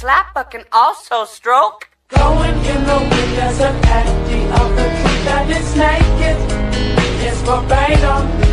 slap but can also stroke. Going in the wind as a empty of the truth that is naked. It's verbatim.